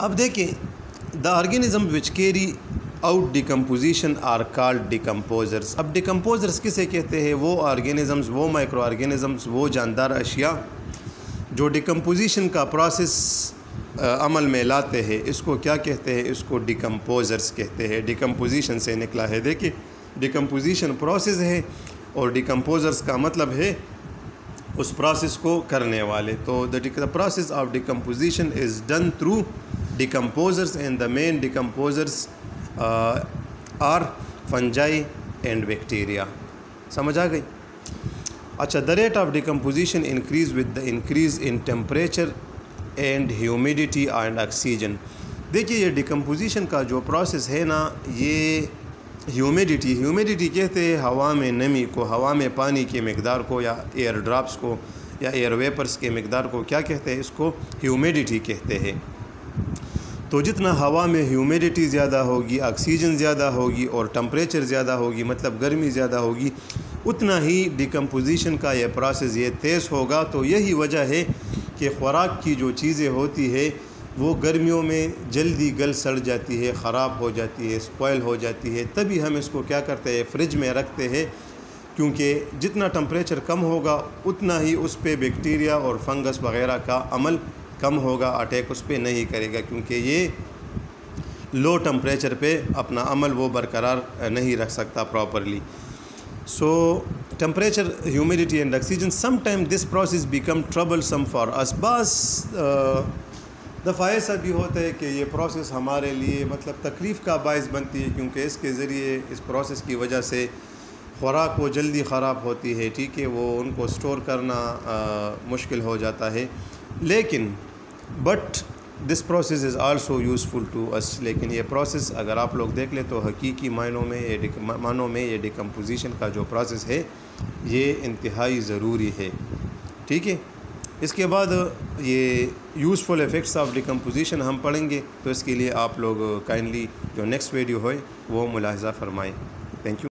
अब देखें the organism which carry out decomposition are called decomposers अब डिकम्पोजर्स किसे कहते हैं? वो ऑर्गेनिज़म्स वो माइक्रो ऑर्गेनिज़म्स वो जानदार अशिया जो डिकम्पोजिशन का प्रोसेस अमल में लाते हैं, इसको क्या कहते हैं? इसको डिकम्पोजर्स कहते हैं। डिकम्पोजिशन से निकला है। देखिए डिकम्पोजिशन प्रोसेस है और डिकम्पोजर्स का मतलब है उस प्रोसेस को करने वाले। तो the process of decomposition is done through decomposers and the main decomposers are fungi and bacteria समझ आ गई? अच्छा the rate of decomposition increase with the increase in temperature and humidity and oxygen देखिए, ये डिकम्पोजिशन का जो process है ना, ये ह्यूमिडिटी ह्यूमिडिटी कहते हैं हवा में नमी को, हवा में पानी के मकदार को या एयर ड्राप्स को या एयर वेपर्स के मकदार को, क्या कहते हैं इसको? ह्यूमिडिटी कहते हैं। तो जितना हवा में ह्यूमिडिटी ज़्यादा होगी, ऑक्सीजन ज़्यादा होगी और टम्परेचर ज़्यादा होगी मतलब गर्मी ज़्यादा होगी, उतना ही डिकम्पोजिशन का यह प्रोसेस ये तेज़ होगा। तो यही वजह है कि ख़ुराक की जो चीज़ें होती है, वो गर्मियों में जल्दी गल सड़ जाती है, ख़राब हो जाती है स्पॉयल हो जाती है। तभी हम इसको क्या करते हैं फ्रिज में रखते हैं, क्योंकि जितना टम्परेचर कम होगा, उतना ही उस पर बैक्टीरिया और फंगस वगैरह का अमल कम होगा अटैक उस पर नहीं करेगा क्योंकि ये लो टम्परेचर पे अपना अमल वो बरकरार नहीं रख सकता properly so temperature humidity and oxygen some time this process become troublesome for us बस दफ़ा ऐसा भी होता है कि ये प्रोसेस हमारे लिए मतलब तकलीफ़ का बायस बनती है क्योंकि इसके ज़रिए इस प्रोसेस की वजह से ख़ुराक वो जल्दी ख़राब होती है ठीक है वो उनको स्टोर करना आ, मुश्किल हो जाता है. लेकिन but this process is also useful to us लेकिन ये प्रोसेस अगर आप लोग देख लें तो हकीकी मायनों में ये मानों में ये डिकम्पोजिशन का जो प्रोसेस है, ये इंतहाई ज़रूरी है। ठीक है? इसके बाद ये यूज़फुल इफ़ेक्ट्स ऑफ़ डिकम्पोजिशन हम पढ़ेंगे तो इसके लिए आप लोग काइंडली जो नेक्स्ट वीडियो हो, वो मुलाहजा फरमाएँ। Thank you